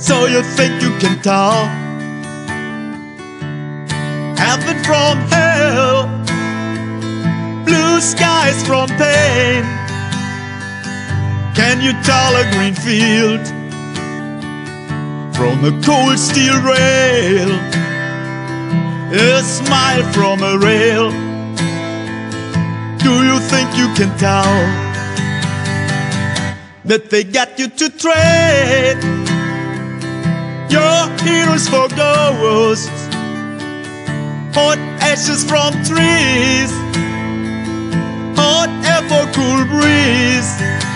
So you think you can tell heaven from hell, blue skies from pain? Can you tell a green field from a cold steel rail? A smile from a rail. Do you think you can tell that they got you to trade heroes for ghosts, hot ashes from trees, hot air for cool breeze?